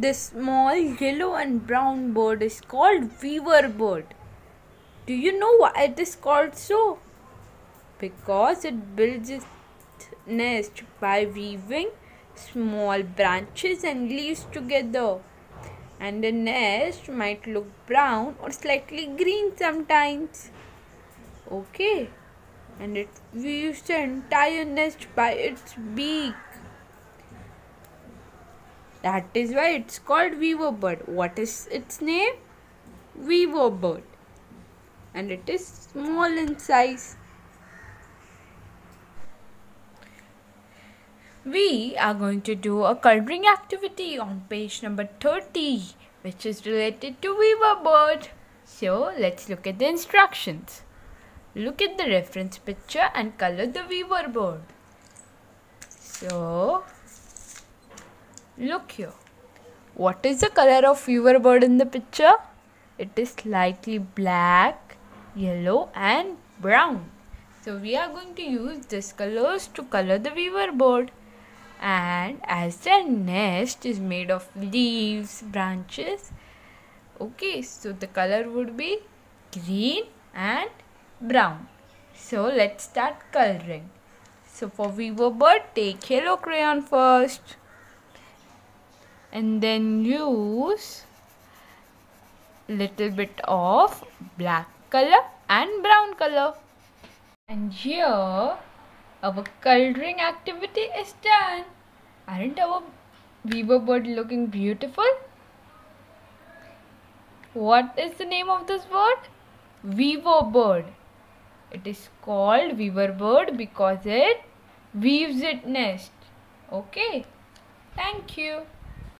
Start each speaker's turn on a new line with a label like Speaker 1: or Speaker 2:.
Speaker 1: this small yellow and brown bird is called weaver bird. Do you know why it is called so? Because it builds its nest by weaving small branches and leaves together. And the nest might look brown or slightly green sometimes. Okay. And it weaves the entire nest by its beak. That is why it's called weaver bird. What is its name? Weaver bird. And it is small in size. We are going to do a coloring activity on page number 30 which is related to weaver bird. So let's look at the instructions. Look at the reference picture and color the weaver bird. So Look here. What is the color of weaver bird in the picture? It is slightly black, yellow and brown. So we are going to use these colors to color the weaver bird. And as the nest is made of leaves, branches, okay, so the color would be green and brown. So let's start coloring. So for weaver bird, take yellow crayon first and then use little bit of black color and brown color. And here our coloring activity is done. Aren't our weaver bird looking beautiful? What is the name of this bird? Weaver bird. It is called weaver bird because it weaves its nest. Okay. Thank you